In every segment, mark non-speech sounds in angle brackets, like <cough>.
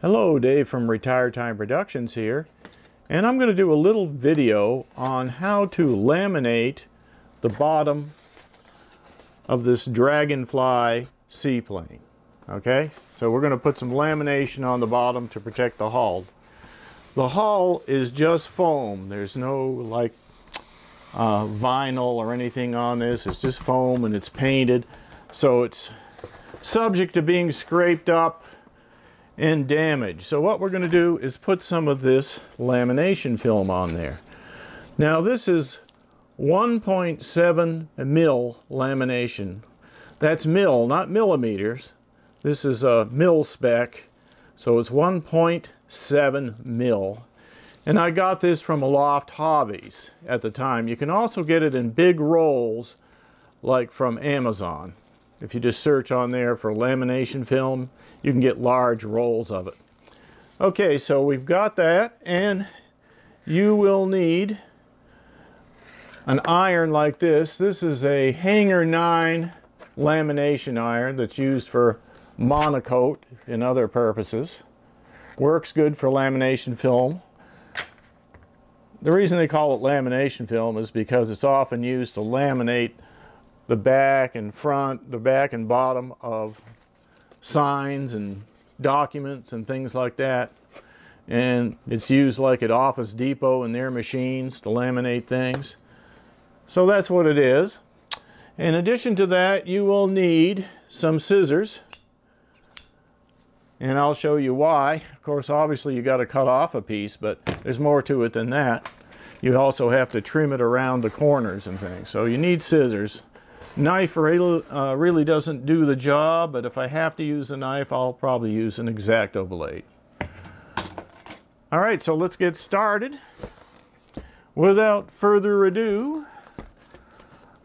Hello, Dave from Retire Time Productions here, and I'm going to do a little video on how to laminate the bottom of this Dragonfly seaplane. Okay, so we're going to put some lamination on the bottom to protect the hull. The hull is just foam. There's no like uh, vinyl or anything on this. It's just foam and it's painted, so it's subject to being scraped up and damage. So what we're going to do is put some of this lamination film on there. Now this is 1.7 mil lamination. That's mil, not millimeters. This is a mil spec, so it's 1.7 mil. And I got this from Aloft Hobbies at the time. You can also get it in big rolls, like from Amazon. If you just search on there for lamination film, you can get large rolls of it. Okay, so we've got that, and you will need an iron like this. This is a Hangar 9 lamination iron that's used for MonoKote and other purposes. Works good for lamination film. The reason they call it lamination film is because it's often used to laminate the back and front, the back and bottom of signs and documents and things like that. And it's used like at Office Depot and their machines to laminate things. So that's what it is. In addition to that, you will need some scissors. And I'll show you why. Of course, obviously you got to cut off a piece, but there's more to it than that. You also have to trim it around the corners and things. So you need scissors. Knife really, uh, really doesn't do the job, but if I have to use a knife, I'll probably use an X-Acto blade. All right, so let's get started. Without further ado,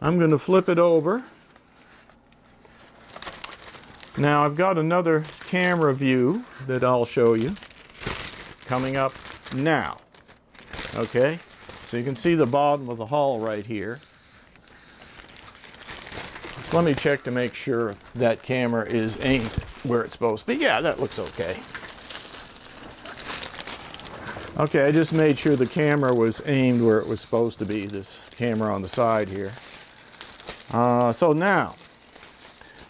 I'm going to flip it over. Now I've got another camera view that I'll show you coming up now. Okay, so you can see the bottom of the hull right here. Let me check to make sure that camera is aimed where it's supposed to be. Yeah, that looks okay. Okay, I just made sure the camera was aimed where it was supposed to be, this camera on the side here. Uh, so now,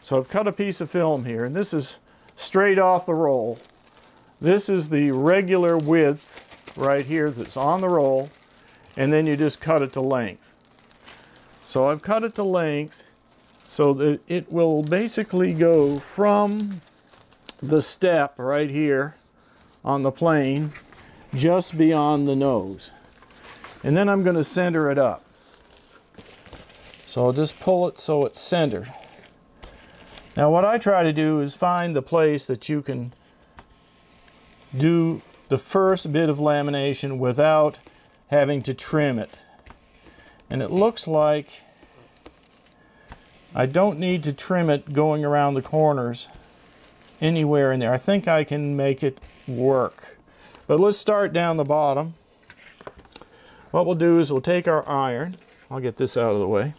so I've cut a piece of film here, and this is straight off the roll. This is the regular width right here that's on the roll, and then you just cut it to length. So I've cut it to length, so that it will basically go from the step right here on the plane just beyond the nose. And then I'm going to center it up. So I'll just pull it so it's centered. Now what I try to do is find the place that you can do the first bit of lamination without having to trim it. And it looks like I don't need to trim it going around the corners anywhere in there. I think I can make it work. But let's start down the bottom. What we'll do is we'll take our iron. I'll get this out of the way.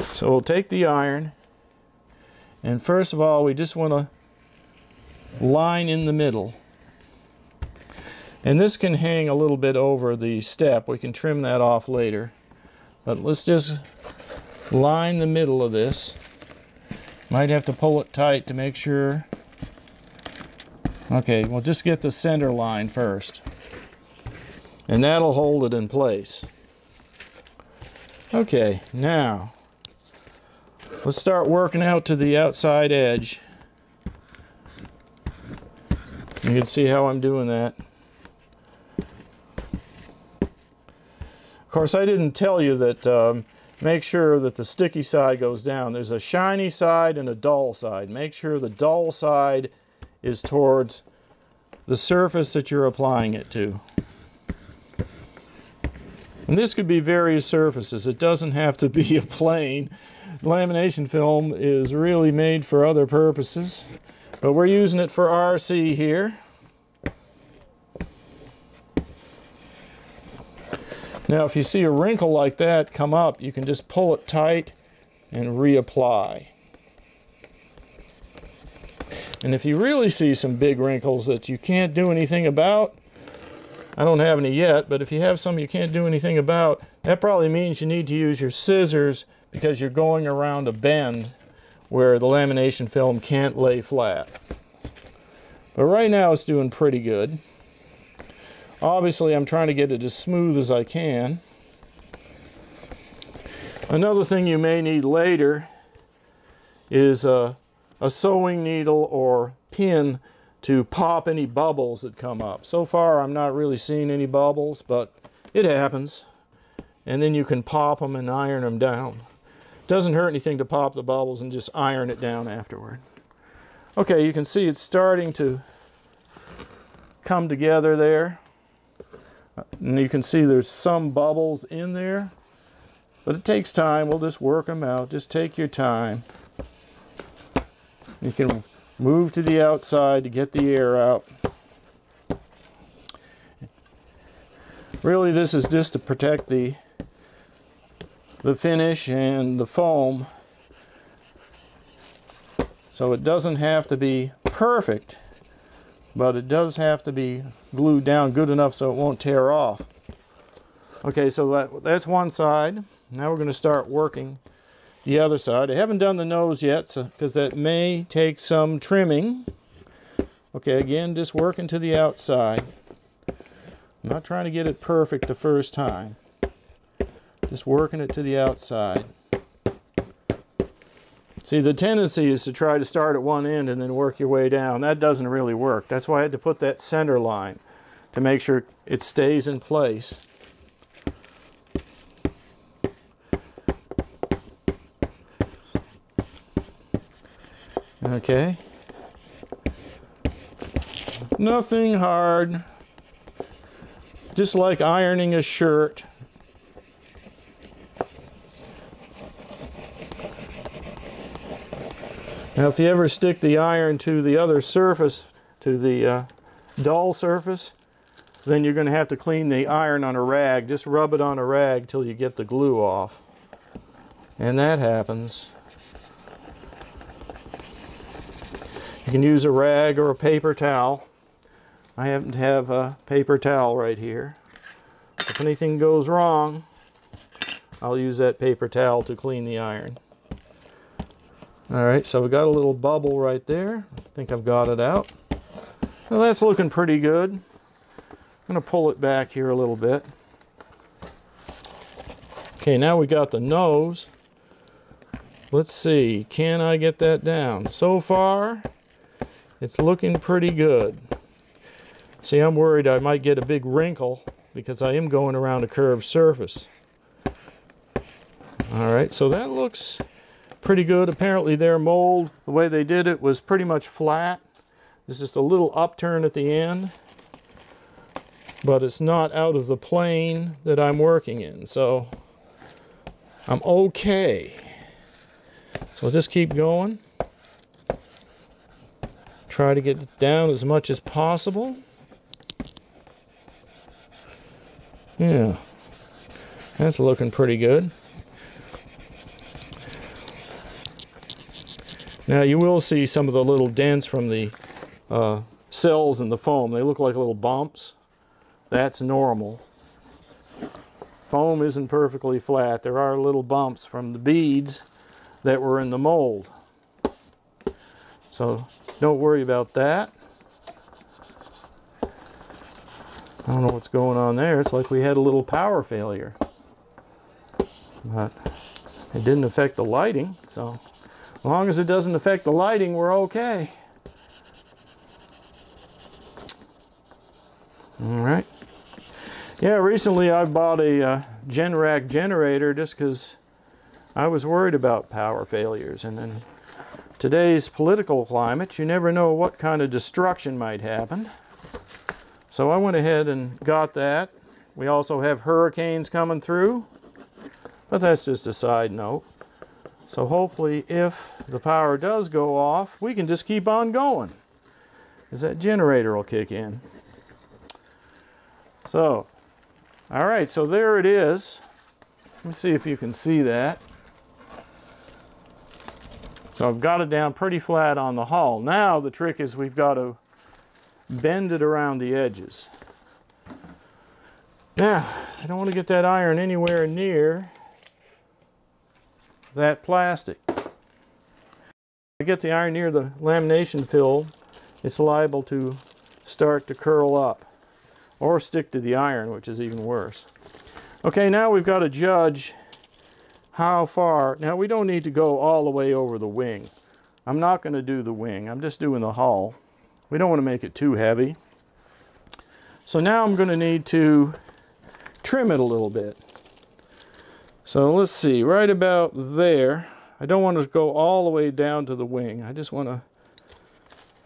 So we'll take the iron and first of all we just want to line in the middle. And this can hang a little bit over the step. We can trim that off later. But let's just line the middle of this. Might have to pull it tight to make sure. Okay, we'll just get the center line first. And that'll hold it in place. Okay, now let's start working out to the outside edge. You can see how I'm doing that. Of course, I didn't tell you that um, make sure that the sticky side goes down. There's a shiny side and a dull side. Make sure the dull side is towards the surface that you're applying it to. And this could be various surfaces. It doesn't have to be <laughs> a plane. Lamination film is really made for other purposes, but we're using it for RC here. Now if you see a wrinkle like that come up, you can just pull it tight and reapply. And if you really see some big wrinkles that you can't do anything about, I don't have any yet, but if you have some you can't do anything about, that probably means you need to use your scissors because you're going around a bend where the lamination film can't lay flat. But right now it's doing pretty good. Obviously I'm trying to get it as smooth as I can. Another thing you may need later is a, a sewing needle or pin to pop any bubbles that come up. So far I'm not really seeing any bubbles, but it happens. And then you can pop them and iron them down. Doesn't hurt anything to pop the bubbles and just iron it down afterward. Okay, you can see it's starting to come together there. And you can see there's some bubbles in there. But it takes time. We'll just work them out. Just take your time. You can move to the outside to get the air out. Really, this is just to protect the the finish and the foam so it doesn't have to be perfect but it does have to be glued down good enough so it won't tear off. Okay so that that's one side. Now we're going to start working the other side. I haven't done the nose yet because so, that may take some trimming. Okay again just working to the outside. I'm not trying to get it perfect the first time. Just working it to the outside. See, the tendency is to try to start at one end and then work your way down. That doesn't really work. That's why I had to put that center line to make sure it stays in place. Okay. Nothing hard. Just like ironing a shirt. Now if you ever stick the iron to the other surface, to the uh, dull surface, then you're going to have to clean the iron on a rag. Just rub it on a rag till you get the glue off. And that happens. You can use a rag or a paper towel. I happen to have a paper towel right here. If anything goes wrong, I'll use that paper towel to clean the iron. All right, so we got a little bubble right there. I think I've got it out. Well, that's looking pretty good. I'm gonna pull it back here a little bit. Okay, now we got the nose. Let's see, can I get that down? So far, it's looking pretty good. See, I'm worried I might get a big wrinkle because I am going around a curved surface. All right, so that looks pretty good. Apparently their mold, the way they did it was pretty much flat. There's just a little upturn at the end, but it's not out of the plane that I'm working in. So I'm okay. So I'll just keep going. Try to get it down as much as possible. Yeah, that's looking pretty good. Now you will see some of the little dents from the uh, cells in the foam. They look like little bumps. That's normal. Foam isn't perfectly flat. There are little bumps from the beads that were in the mold. So don't worry about that. I don't know what's going on there. It's like we had a little power failure. But it didn't affect the lighting, so as long as it doesn't affect the lighting, we're okay. All right. Yeah, recently I bought a uh, Generac generator just because I was worried about power failures. And in today's political climate, you never know what kind of destruction might happen. So I went ahead and got that. We also have hurricanes coming through, but that's just a side note. So hopefully if the power does go off, we can just keep on going. Because that generator will kick in. So, all right, so there it is. Let me see if you can see that. So I've got it down pretty flat on the hull. Now the trick is we've got to bend it around the edges. Now, I don't want to get that iron anywhere near that plastic. I get the iron near the lamination film, it's liable to start to curl up or stick to the iron, which is even worse. Okay, now we've got to judge how far. Now we don't need to go all the way over the wing. I'm not going to do the wing. I'm just doing the hull. We don't want to make it too heavy. So now I'm going to need to trim it a little bit. So let's see, right about there. I don't want to go all the way down to the wing. I just want to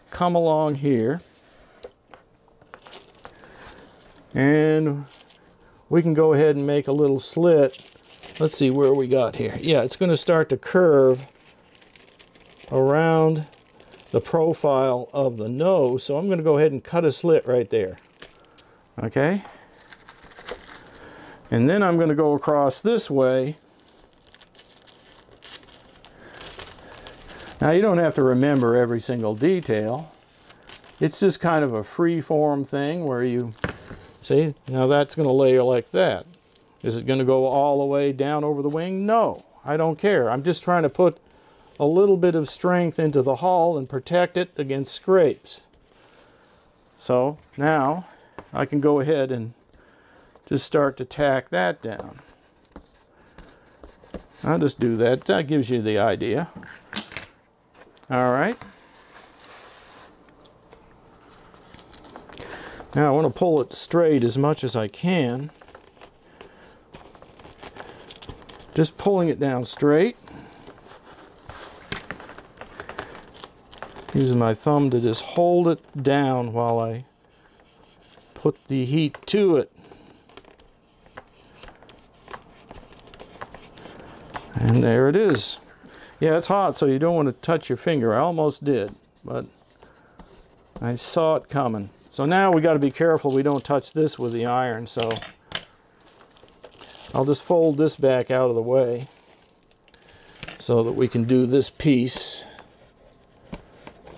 come along here. And we can go ahead and make a little slit. Let's see where we got here. Yeah, it's going to start to curve around the profile of the nose. So I'm going to go ahead and cut a slit right there. Okay. And then I'm going to go across this way. Now you don't have to remember every single detail. It's just kind of a free form thing where you, see, now that's going to lay like that. Is it going to go all the way down over the wing? No, I don't care. I'm just trying to put a little bit of strength into the hull and protect it against scrapes. So now I can go ahead and just start to tack that down. I'll just do that. That gives you the idea. All right. Now I want to pull it straight as much as I can. Just pulling it down straight. Using my thumb to just hold it down while I put the heat to it. There it is. Yeah, it's hot, so you don't want to touch your finger. I almost did, but I saw it coming. So now we got to be careful we don't touch this with the iron, so I'll just fold this back out of the way so that we can do this piece.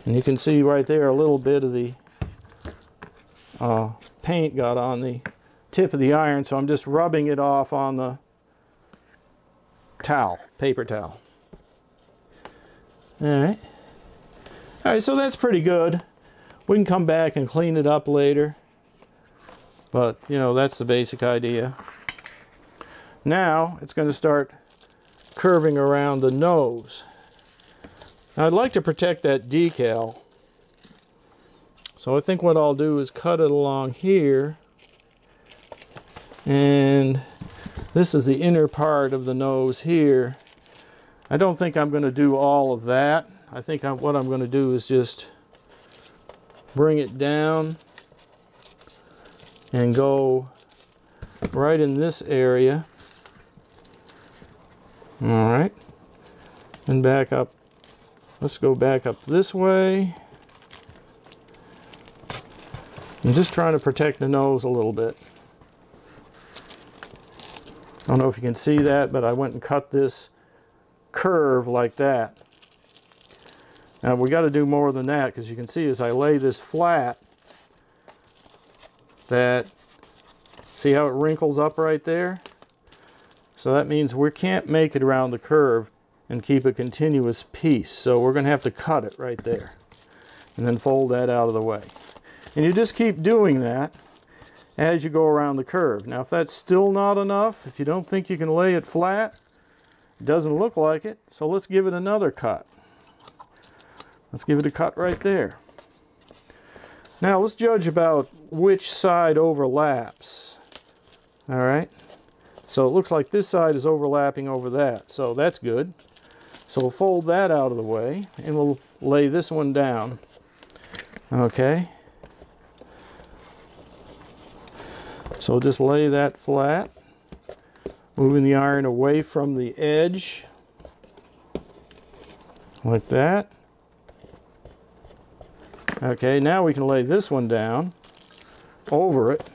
And you can see right there a little bit of the uh, paint got on the tip of the iron, so I'm just rubbing it off on the towel, paper towel. All right. All right, so that's pretty good. We can come back and clean it up later. But, you know, that's the basic idea. Now, it's going to start curving around the nose. Now, I'd like to protect that decal. So I think what I'll do is cut it along here. And this is the inner part of the nose here. I don't think I'm going to do all of that. I think I'm, what I'm going to do is just bring it down and go right in this area. All right. And back up. Let's go back up this way. I'm just trying to protect the nose a little bit. I don't know if you can see that, but I went and cut this curve like that. Now we got to do more than that because you can see as I lay this flat that, see how it wrinkles up right there? So that means we can't make it around the curve and keep a continuous piece. So we're going to have to cut it right there and then fold that out of the way. And you just keep doing that as you go around the curve. Now if that's still not enough, if you don't think you can lay it flat, it doesn't look like it, so let's give it another cut. Let's give it a cut right there. Now let's judge about which side overlaps. All right, so it looks like this side is overlapping over that, so that's good. So we'll fold that out of the way and we'll lay this one down. Okay. So just lay that flat, moving the iron away from the edge, like that. Okay, now we can lay this one down over it.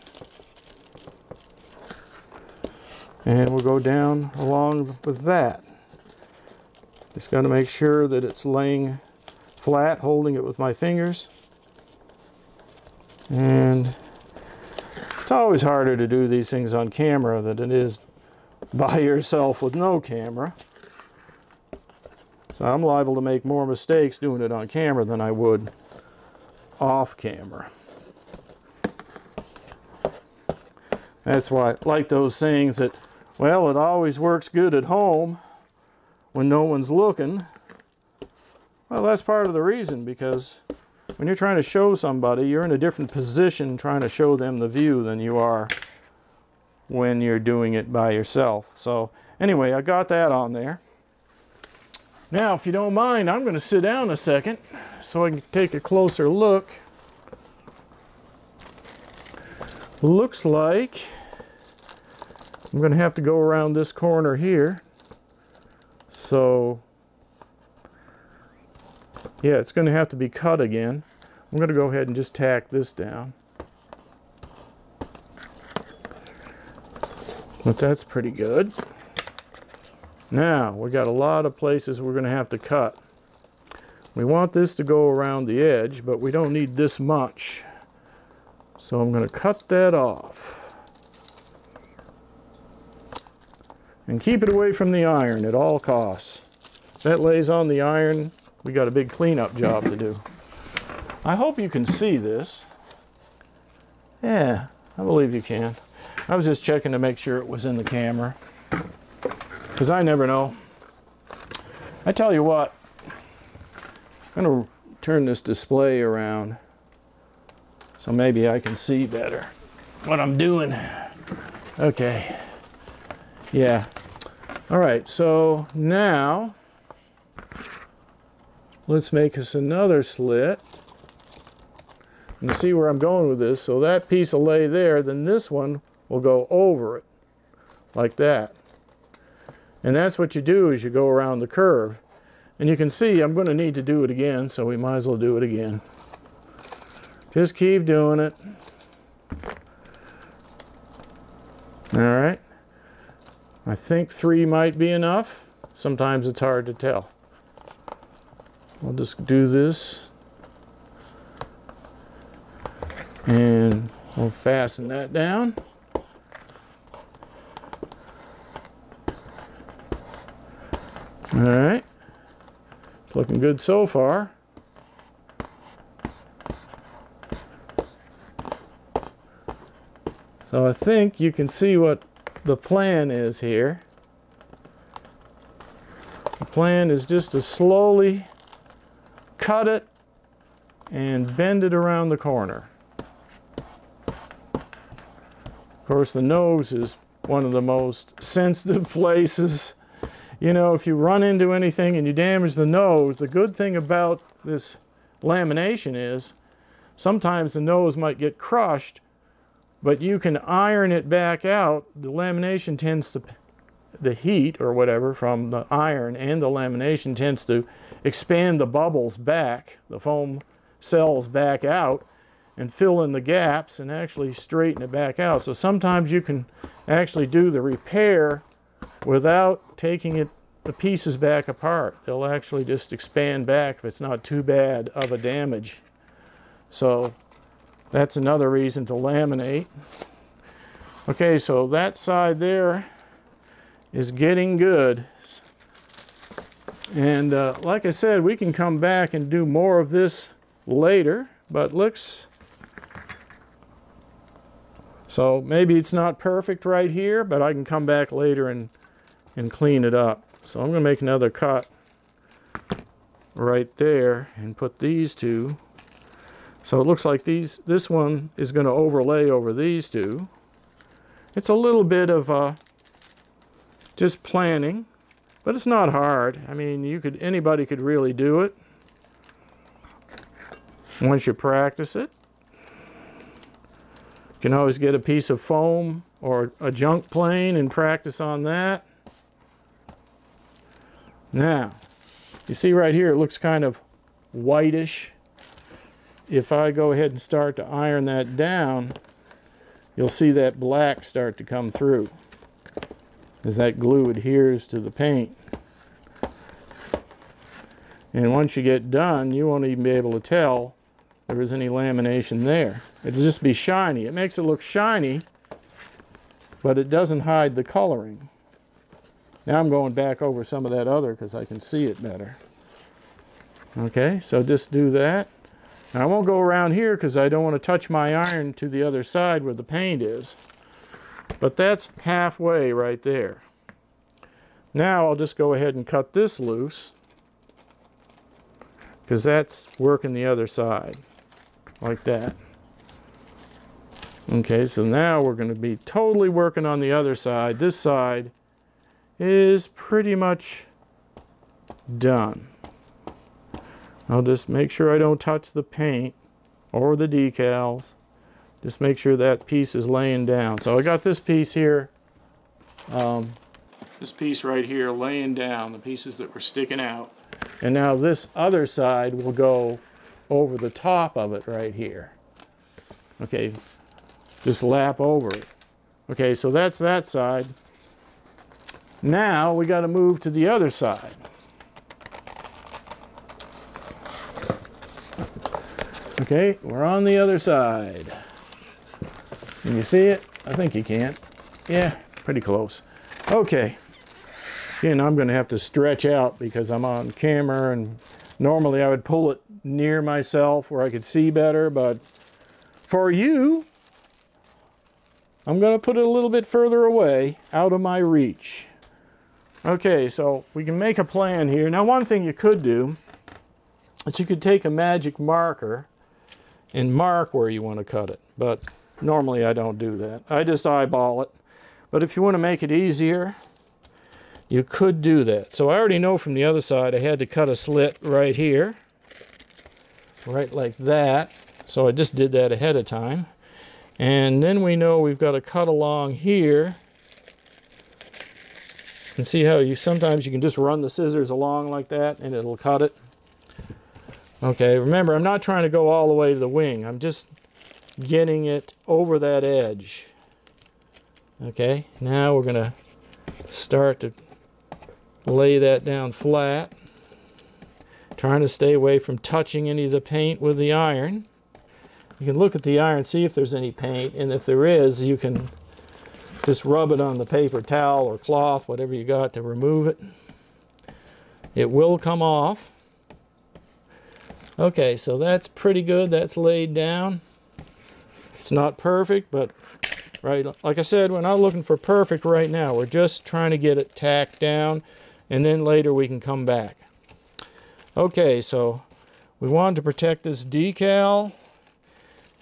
And we'll go down along with that. Just got to make sure that it's laying flat, holding it with my fingers. And always harder to do these things on camera than it is by <laughs> yourself with no camera. So I'm liable to make more mistakes doing it on camera than I would off camera. That's why, I like those sayings that, well, it always works good at home when no one's looking. Well, that's part of the reason because when you're trying to show somebody, you're in a different position trying to show them the view than you are when you're doing it by yourself. So anyway, I got that on there. Now, if you don't mind, I'm going to sit down a second so I can take a closer look. Looks like I'm going to have to go around this corner here. So, yeah, it's going to have to be cut again. I'm going to go ahead and just tack this down. But that's pretty good. Now, we've got a lot of places we're going to have to cut. We want this to go around the edge, but we don't need this much. So I'm going to cut that off. And keep it away from the iron at all costs. That lays on the iron, we got a big cleanup job to do. I hope you can see this. Yeah, I believe you can. I was just checking to make sure it was in the camera. Because I never know. I tell you what, I'm going to turn this display around so maybe I can see better what I'm doing. Okay. Yeah. All right, so now let's make us another slit and see where I'm going with this. So that piece will lay there, then this one will go over it like that. And that's what you do is you go around the curve. And you can see I'm going to need to do it again, so we might as well do it again. Just keep doing it. All right. I think three might be enough. Sometimes it's hard to tell. I'll just do this. And we'll fasten that down. All right. It's looking good so far. So I think you can see what the plan is here. The plan is just to slowly cut it and bend it around the corner. Of course, the nose is one of the most <laughs> sensitive places you know, if you run into anything and you damage the nose, the good thing about this lamination is sometimes the nose might get crushed, but you can iron it back out. The lamination tends to, the heat or whatever from the iron and the lamination tends to expand the bubbles back, the foam cells back out and fill in the gaps and actually straighten it back out. So sometimes you can actually do the repair without taking it the pieces back apart. They'll actually just expand back if it's not too bad of a damage. So that's another reason to laminate. Okay, so that side there is getting good. And uh, like I said, we can come back and do more of this later, but looks so maybe it's not perfect right here, but I can come back later and, and clean it up. So I'm going to make another cut right there and put these two. So it looks like these. this one is going to overlay over these two. It's a little bit of uh, just planning, but it's not hard. I mean, you could anybody could really do it once you practice it. You can always get a piece of foam or a junk plane and practice on that. Now, you see right here it looks kind of whitish. If I go ahead and start to iron that down, you'll see that black start to come through as that glue adheres to the paint. And once you get done, you won't even be able to tell there was any lamination there. It'll just be shiny. It makes it look shiny, but it doesn't hide the coloring. Now I'm going back over some of that other because I can see it better. Okay, so just do that. Now I won't go around here because I don't want to touch my iron to the other side where the paint is. But that's halfway right there. Now I'll just go ahead and cut this loose because that's working the other side like that. Okay, so now we're going to be totally working on the other side. This side is pretty much done. I'll just make sure I don't touch the paint or the decals. Just make sure that piece is laying down. So I got this piece here, um, this piece right here laying down, the pieces that were sticking out. And now this other side will go over the top of it right here. Okay, just lap over it. Okay, so that's that side. Now we got to move to the other side. Okay, we're on the other side. Can you see it? I think you can. Yeah, pretty close. Okay. Again, I'm going to have to stretch out because I'm on camera and normally I would pull it near myself where I could see better, but for you, I'm going to put it a little bit further away, out of my reach. Okay, so we can make a plan here. Now, one thing you could do is you could take a magic marker and mark where you want to cut it. But normally I don't do that. I just eyeball it. But if you want to make it easier, you could do that. So I already know from the other side I had to cut a slit right here. Right like that. So I just did that ahead of time. And then we know we've got to cut along here and see how you sometimes you can just run the scissors along like that and it'll cut it. Okay, remember I'm not trying to go all the way to the wing. I'm just getting it over that edge. Okay, now we're going to start to lay that down flat. Trying to stay away from touching any of the paint with the iron. You can look at the iron, see if there's any paint, and if there is, you can just rub it on the paper towel or cloth, whatever you got to remove it. It will come off. Okay, so that's pretty good. That's laid down. It's not perfect, but right, like I said, we're not looking for perfect right now. We're just trying to get it tacked down, and then later we can come back. Okay, so we wanted to protect this decal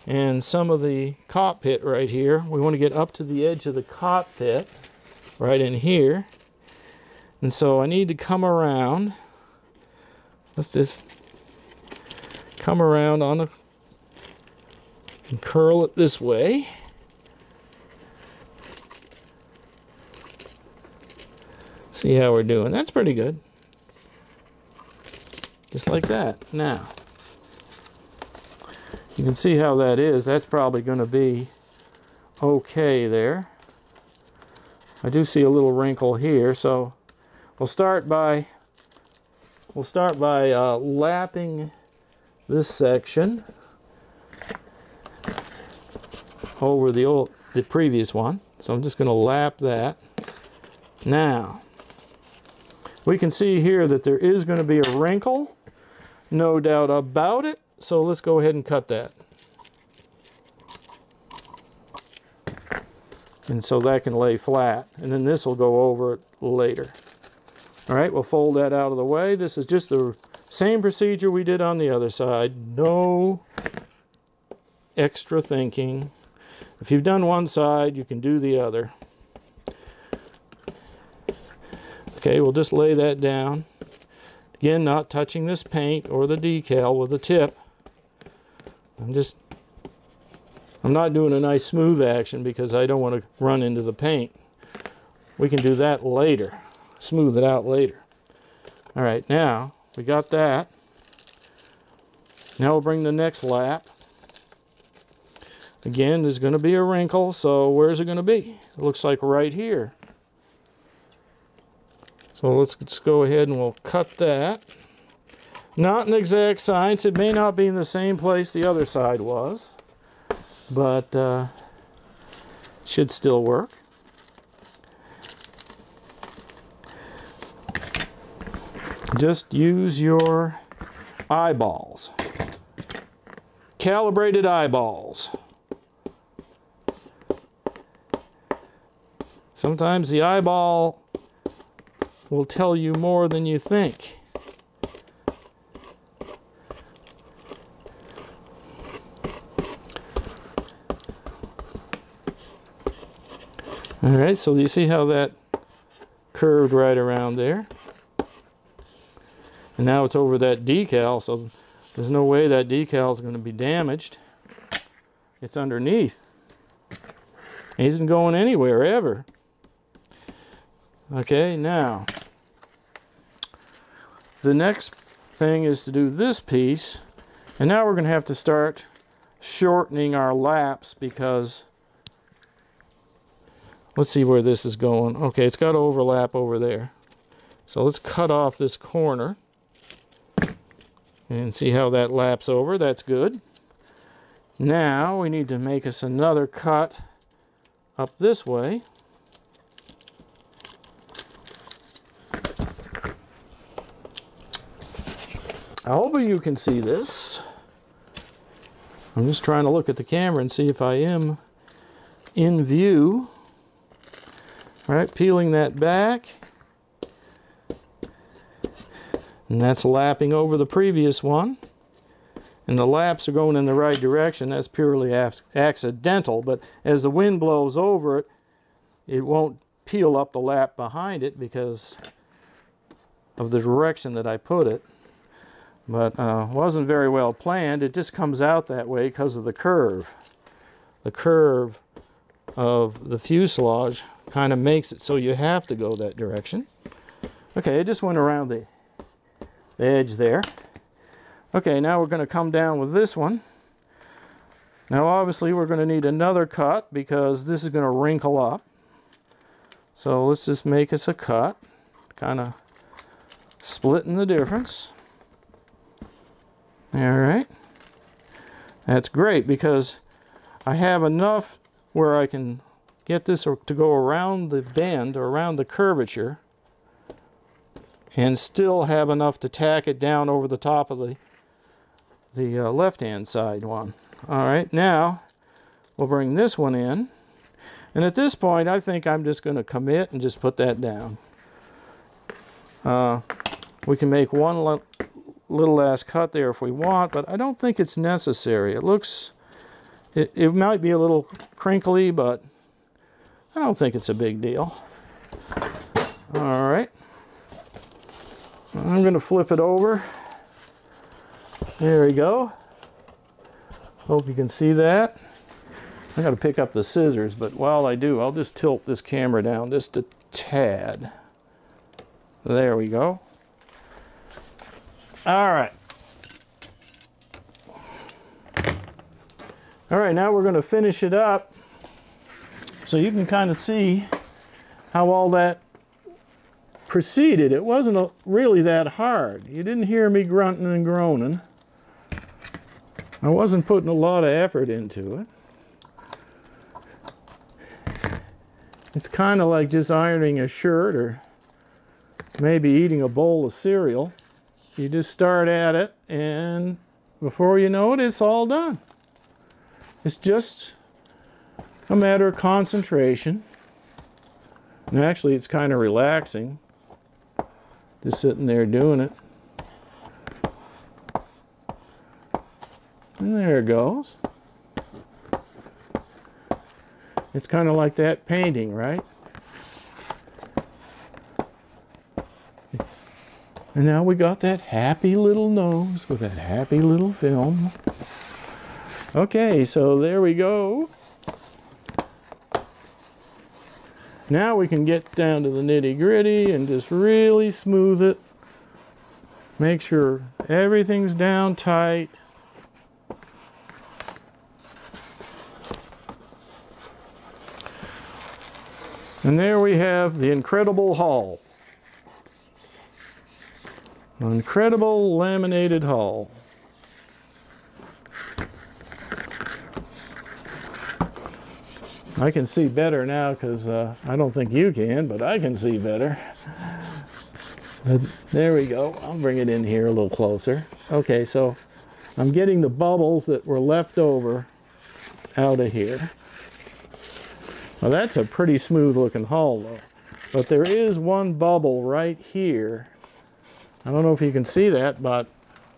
and some of the cockpit right here. We want to get up to the edge of the cockpit right in here. And so I need to come around. Let's just come around on the and curl it this way. See how we're doing. That's pretty good. Just like that. Now, you can see how that is. That's probably going to be okay there. I do see a little wrinkle here, so we'll start by we'll start by uh, lapping this section over the old the previous one. So I'm just going to lap that. Now, we can see here that there is going to be a wrinkle, no doubt about it. So let's go ahead and cut that. And so that can lay flat. And then this will go over it later. All right, we'll fold that out of the way. This is just the same procedure we did on the other side. No extra thinking. If you've done one side, you can do the other. Okay, we'll just lay that down. Again, not touching this paint or the decal with the tip. I'm just, I'm not doing a nice smooth action because I don't want to run into the paint. We can do that later, smooth it out later. All right, now we got that. Now we'll bring the next lap. Again, there's going to be a wrinkle, so where's it going to be? It looks like right here. So let's just go ahead and we'll cut that. Not an exact science. It may not be in the same place the other side was, but uh, should still work. Just use your eyeballs. Calibrated eyeballs. Sometimes the eyeball will tell you more than you think. All right, so you see how that curved right around there? And now it's over that decal, so there's no way that decal is going to be damaged. It's underneath. It isn't going anywhere ever. Okay, now the next thing is to do this piece. And now we're going to have to start shortening our laps because let's see where this is going. Okay, it's got to overlap over there. So let's cut off this corner and see how that laps over. That's good. Now we need to make us another cut up this way. I hope you can see this. I'm just trying to look at the camera and see if I am in view. All right, peeling that back. And that's lapping over the previous one. And the laps are going in the right direction. That's purely accidental, but as the wind blows over it, it won't peel up the lap behind it because of the direction that I put it. But uh, wasn't very well planned. It just comes out that way because of the curve. The curve of the fuselage kind of makes it so you have to go that direction. Okay, it just went around the edge there. Okay, now we're going to come down with this one. Now obviously we're going to need another cut because this is going to wrinkle up. So let's just make us a cut, kind of splitting the difference. All right. That's great because I have enough where I can get this to go around the bend or around the curvature and still have enough to tack it down over the top of the, the uh, left-hand side one. All right, now we'll bring this one in. And at this point, I think I'm just going to commit and just put that down. Uh, we can make one little last cut there if we want, but I don't think it's necessary. It looks, it, it might be a little crinkly, but I don't think it's a big deal. All right. I'm going to flip it over. There we go. Hope you can see that. I got to pick up the scissors, but while I do, I'll just tilt this camera down just a tad. There we go. All right. All right, now we're going to finish it up so you can kind of see how all that proceeded. It wasn't a, really that hard. You didn't hear me grunting and groaning. I wasn't putting a lot of effort into it. It's kind of like just ironing a shirt or maybe eating a bowl of cereal. You just start at it and before you know it, it's all done. It's just a matter of concentration. And actually, it's kind of relaxing just sitting there doing it. And there it goes. It's kind of like that painting, right? And now we got that happy little nose with that happy little film. Okay, so there we go. Now we can get down to the nitty gritty and just really smooth it. Make sure everything's down tight. And there we have the incredible Incredible laminated hull. I can see better now because uh, I don't think you can, but I can see better. But there we go. I'll bring it in here a little closer. Okay, so I'm getting the bubbles that were left over out of here. Well, that's a pretty smooth looking hull though. But there is one bubble right here. I don't know if you can see that, but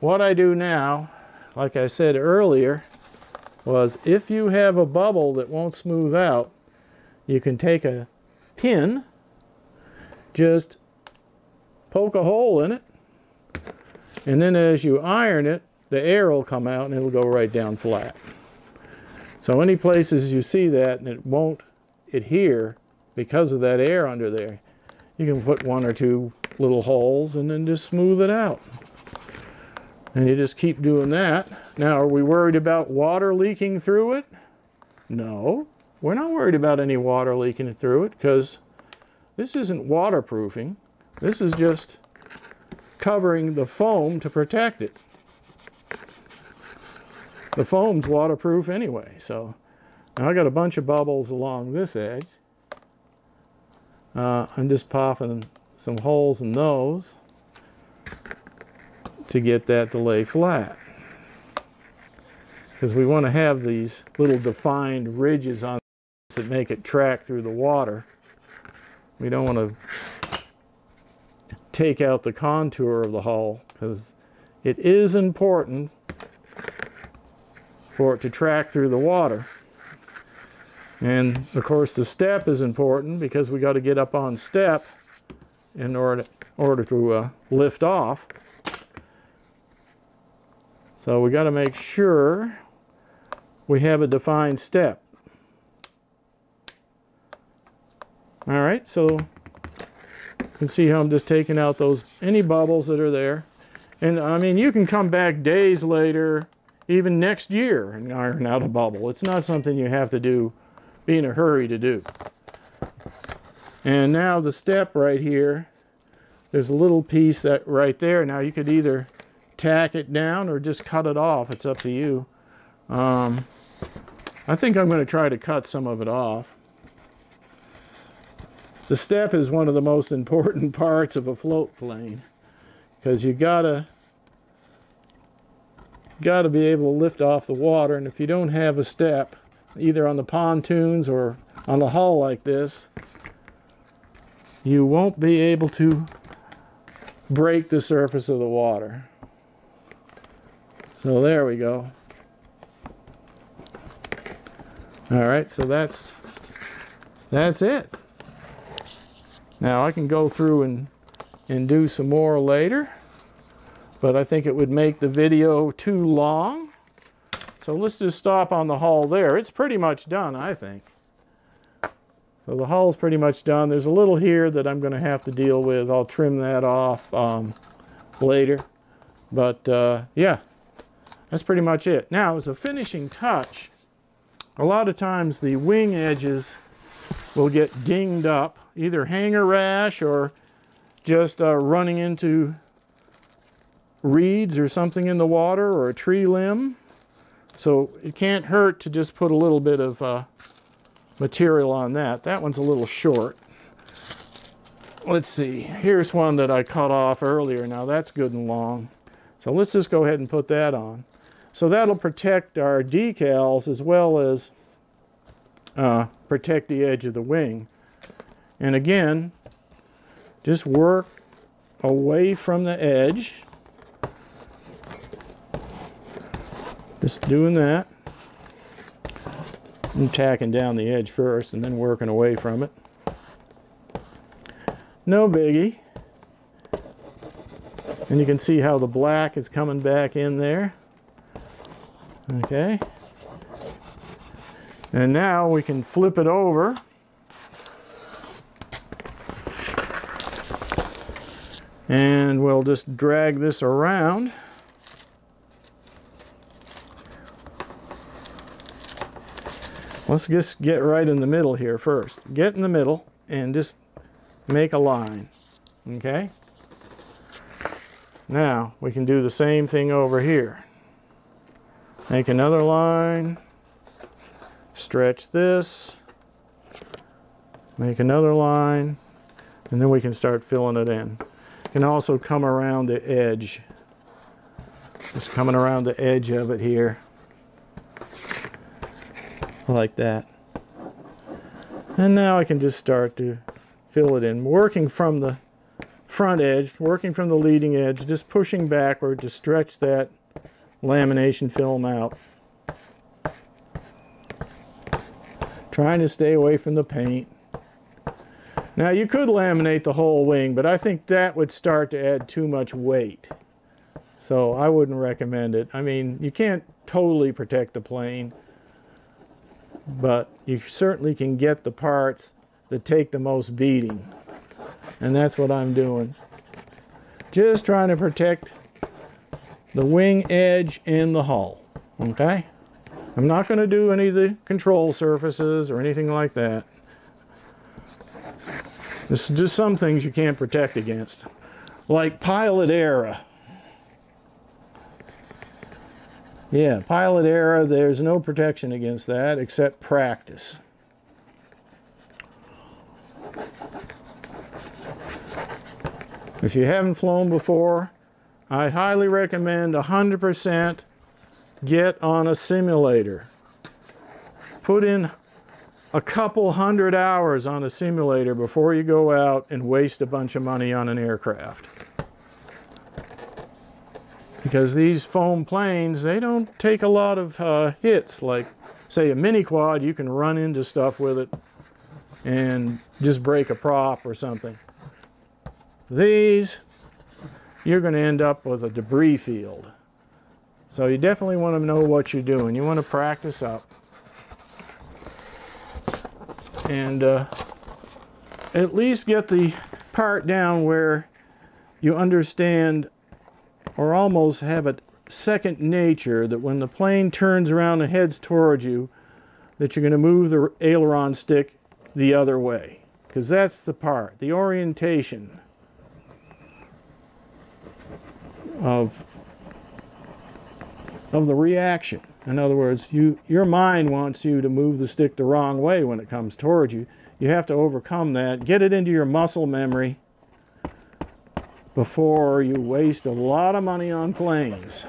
what I do now, like I said earlier, was if you have a bubble that won't smooth out, you can take a pin, just poke a hole in it, and then as you iron it, the air will come out and it'll go right down flat. So any places you see that and it won't adhere because of that air under there, you can put one or two little holes and then just smooth it out. And you just keep doing that. Now, are we worried about water leaking through it? No, we're not worried about any water leaking through it because this isn't waterproofing. This is just covering the foam to protect it. The foam's waterproof anyway, so now I got a bunch of bubbles along this edge. Uh, I'm just popping some holes in those to get that to lay flat. Because we want to have these little defined ridges on that make it track through the water. We don't want to take out the contour of the hull because it is important for it to track through the water. And of course the step is important because we got to get up on step in order, order to uh, lift off. So we got to make sure we have a defined step. All right, so you can see how I'm just taking out those any bubbles that are there. And I mean, you can come back days later, even next year, and iron out a bubble. It's not something you have to do, be in a hurry to do. And now the step right here, there's a little piece that right there. Now you could either tack it down or just cut it off. It's up to you. Um, I think I'm going to try to cut some of it off. The step is one of the most <laughs> important parts of a float plane because you gotta gotta be able to lift off the water and if you don't have a step either on the pontoons or on the hull like this you won't be able to break the surface of the water. So there we go. All right, so that's that's it. Now I can go through and and do some more later, but I think it would make the video too long. So let's just stop on the hull there. It's pretty much done, I think. So the hull's pretty much done. There's a little here that I'm going to have to deal with. I'll trim that off um, later. But uh, yeah, that's pretty much it. Now, as a finishing touch, a lot of times the wing edges will get dinged up, either hanger rash or just uh, running into reeds or something in the water or a tree limb. So it can't hurt to just put a little bit of uh, material on that. That one's a little short. Let's see, here's one that I cut off earlier. Now that's good and long. So let's just go ahead and put that on. So that'll protect our decals as well as uh, protect the edge of the wing. And again, just work away from the edge. Just doing that. I'm tacking down the edge first and then working away from it. No biggie. And you can see how the black is coming back in there. Okay. And now we can flip it over. And we'll just drag this around. Let's just get right in the middle here first. Get in the middle and just make a line. Okay? Now we can do the same thing over here. Make another line, stretch this, make another line, and then we can start filling it in. Can also come around the edge. Just coming around the edge of it here. Like that. And now I can just start to fill it in. Working from the front edge, working from the leading edge, just pushing backward to stretch that lamination film out. Trying to stay away from the paint. Now you could laminate the whole wing, but I think that would start to add too much weight. So I wouldn't recommend it. I mean, you can't totally protect the plane, but you certainly can get the parts that take the most beating. And that's what I'm doing. Just trying to protect the wing edge and the hull, okay? I'm not going to do any of the control surfaces or anything like that. This is just some things you can't protect against. Like pilot error. Yeah, pilot error, there's no protection against that except practice. If you haven't flown before, I highly recommend 100% get on a simulator. Put in a couple hundred hours on a simulator before you go out and waste a bunch of money on an aircraft. Because these foam planes, they don't take a lot of uh, hits. Like, say, a mini quad, you can run into stuff with it and just break a prop or something. These, you're going to end up with a debris field. So you definitely want to know what you're doing. You want to practice up and uh, at least get the part down where you understand or almost have it second nature that when the plane turns around and heads towards you that you're going to move the aileron stick the other way because that's the part the orientation of of the reaction in other words, you, your mind wants you to move the stick the wrong way when it comes towards you. You have to overcome that. Get it into your muscle memory before you waste a lot of money on planes.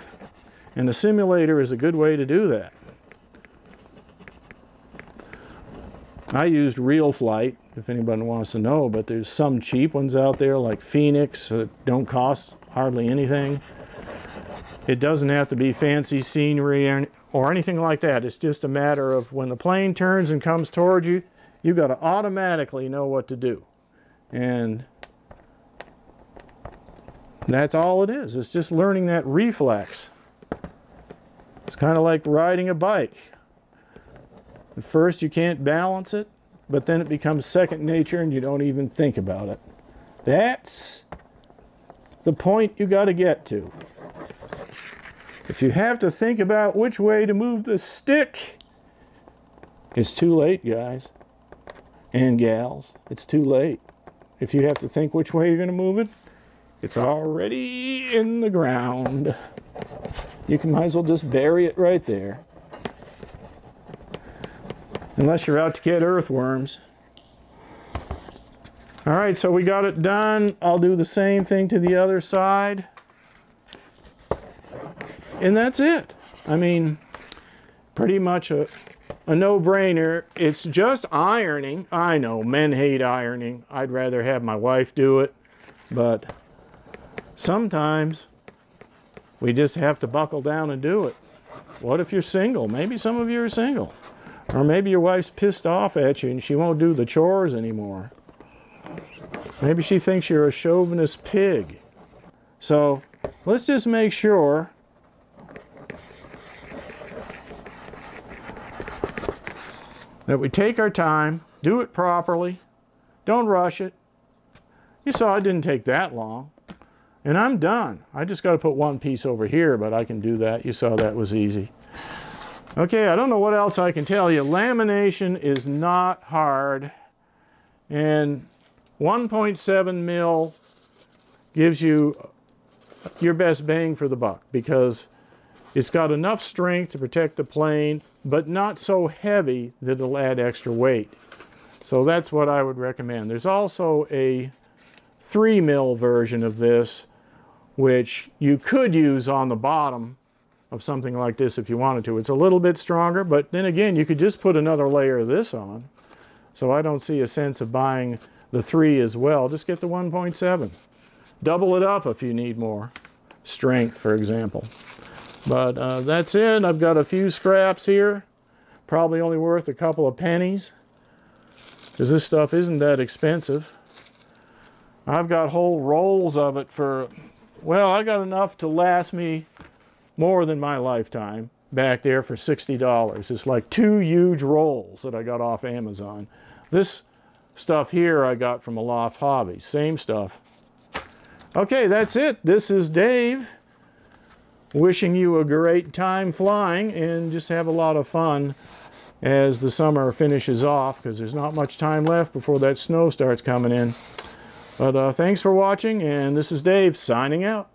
And the simulator is a good way to do that. I used Real Flight, if anybody wants to know, but there's some cheap ones out there like Phoenix that don't cost hardly anything. It doesn't have to be fancy scenery or anything like that. It's just a matter of when the plane turns and comes towards you, you've got to automatically know what to do. And that's all it is. It's just learning that reflex. It's kind of like riding a bike. At first you can't balance it, but then it becomes second nature and you don't even think about it. That's the point you got to get to. If you have to think about which way to move the stick, it's too late, guys and gals. It's too late. If you have to think which way you're going to move it, it's already in the ground. You can might as well just bury it right there. Unless you're out to get earthworms. All right, so we got it done. I'll do the same thing to the other side and that's it. I mean, pretty much a, a no-brainer. It's just ironing. I know, men hate ironing. I'd rather have my wife do it, but sometimes we just have to buckle down and do it. What if you're single? Maybe some of you are single. Or maybe your wife's pissed off at you and she won't do the chores anymore. Maybe she thinks you're a chauvinist pig. So let's just make sure that we take our time, do it properly, don't rush it. You saw it didn't take that long. And I'm done. I just got to put one piece over here, but I can do that. You saw that was easy. Okay, I don't know what else I can tell you. Lamination is not hard. And 1.7 mil gives you your best bang for the buck because it's got enough strength to protect the plane, but not so heavy that it'll add extra weight. So that's what I would recommend. There's also a 3 mil version of this, which you could use on the bottom of something like this if you wanted to. It's a little bit stronger, but then again, you could just put another layer of this on. So I don't see a sense of buying the 3 as well. Just get the 1.7. Double it up if you need more strength, for example. But uh, that's it. I've got a few scraps here. Probably only worth a couple of pennies. Because this stuff isn't that expensive. I've got whole rolls of it for, well, I got enough to last me more than my lifetime back there for $60. It's like two huge rolls that I got off Amazon. This stuff here I got from Aloft Hobby. Same stuff. Okay, that's it. This is Dave wishing you a great time flying and just have a lot of fun as the summer finishes off because there's not much time left before that snow starts coming in. But uh, thanks for watching and this is Dave signing out.